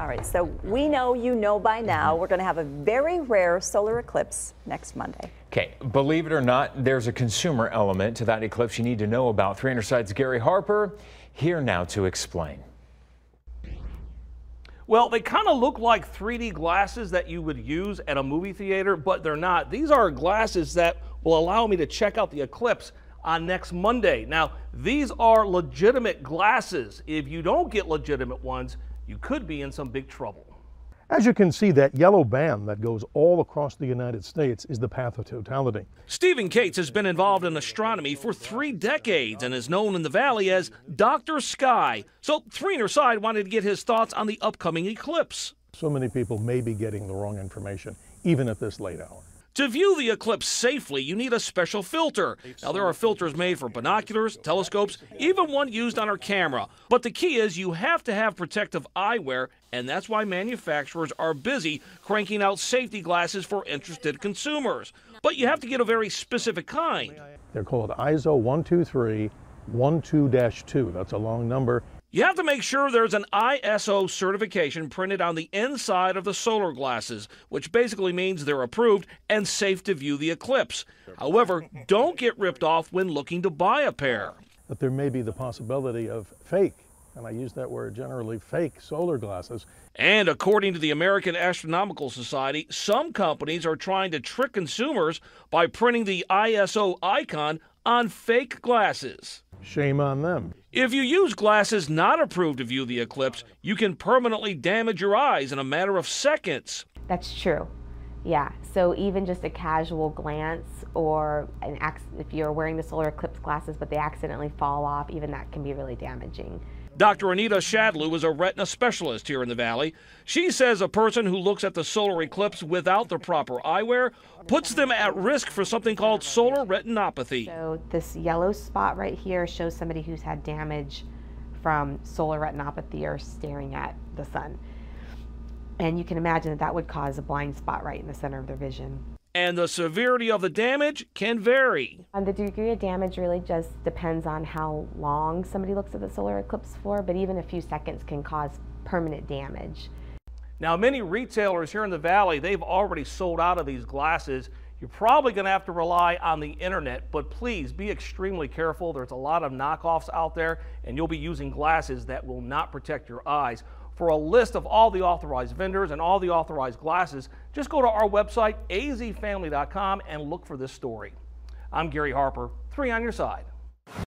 All right, so we know you know by now mm-hmm. we're going to have a very rare solar eclipse next Monday. Okay, believe it or not, there's a consumer element to that eclipse you need to know about. 3 on your side's Gary Harper here now to explain. Well, they kind of look like 3D glasses that you would use at a movie theater, but they're not. These are glasses that will allow me to check out the eclipse on next Monday. Now, these are legitimate glasses. If you don't get legitimate ones, you could be in some big trouble. As you can see, that yellow band that goes all across the United States is the path of totality. Stephen Kates has been involved in astronomy for three decades and is known in the Valley as Dr. Sky. So, 3 on your side wanted to get his thoughts on the upcoming eclipse. So many people may be getting the wrong information, even at this late hour. To view the eclipse safely, you need a special filter. Now, there are filters made for binoculars, telescopes, even one used on our camera. But the key is you have to have protective eyewear, and that's why manufacturers are busy cranking out safety glasses for interested consumers. But you have to get a very specific kind. They're called ISO 123 12 2. That's a long number. You have to make sure there's an ISO certification printed on the inside of the solar glasses, which basically means they're approved and safe to view the eclipse. However, don't get ripped off when looking to buy a pair. But there may be the possibility of fake, and I use that word generally, fake solar glasses. And according to the American Astronomical Society, some companies are trying to trick consumers by printing the ISO icon on fake glasses. Shame on them. If you use glasses not approved to view the eclipse, you can permanently damage your eyes in a matter of seconds. That's true. Yeah, so even just a casual glance or an if you're wearing the solar eclipse glasses but they accidentally fall off, even that can be really damaging. Dr. Anita Shadlew is a retina specialist here in the Valley. She says a person who looks at the solar eclipse without the proper eyewear puts them at risk for something called solar retinopathy. So this yellow spot right here shows somebody who's had damage from solar retinopathy or staring at the sun. And you can imagine that that would cause a blind spot right in the center of their vision and the severity of the damage can vary. And the degree of damage really just depends on how long somebody looks at the solar eclipse for, but even a few seconds can cause permanent damage. Now, many retailers here in the Valley, they've already sold out of these glasses. You're probably going to have to rely on the internet, but please be extremely careful. There's a lot of knockoffs out there, and you'll be using glasses that will not protect your eyes. For a list of all the authorized vendors and all the authorized glasses, just go to our website, azfamily.com, and look for this story. I'm Gary Harper, 3 on your side.